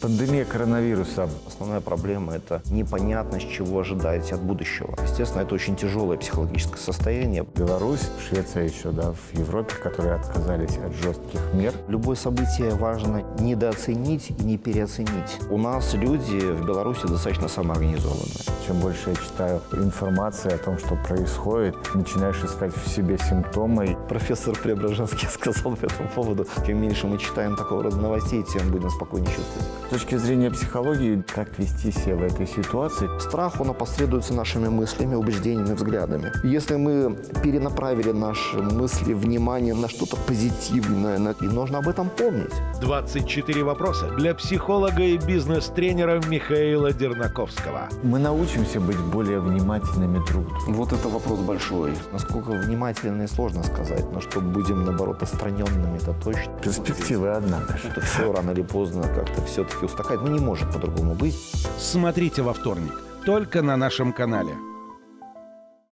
Пандемия коронавируса. Основная проблема – это непонятность, чего ожидать от будущего. Естественно, это очень тяжелое психологическое состояние. Беларусь, Швеция еще, да, в Европе, которые отказались от жестких мер. Любое событие важно недооценить и не переоценить. У нас люди в Беларуси достаточно самоорганизованные. Чем больше я читаю информации о том, что происходит, начинаешь искать в себе симптомы. Профессор Преображенский сказал по этому поводу, чем меньше мы читаем такого рода новостей, тем будем спокойнее чувствовать. С точки зрения психологии, как вести себя в этой ситуации? Страх, он опосредуется нашими мыслями, убеждениями, взглядами. Если мы перенаправили наши мысли, внимание на что-то позитивное, на- и нужно об этом помнить. 24 вопроса для психолога и бизнес-тренера Михаила Дернаковского. Мы научимся быть более внимательными друг к другу. Вот это вопрос большой. Насколько внимательны, сложно сказать, но что будем, наоборот, отстраненными, это точно. Перспективы, однако же. Это все рано или поздно как-то все-таки устаканить. Ну, не может по-другому быть. Смотрите во вторник только на нашем канале.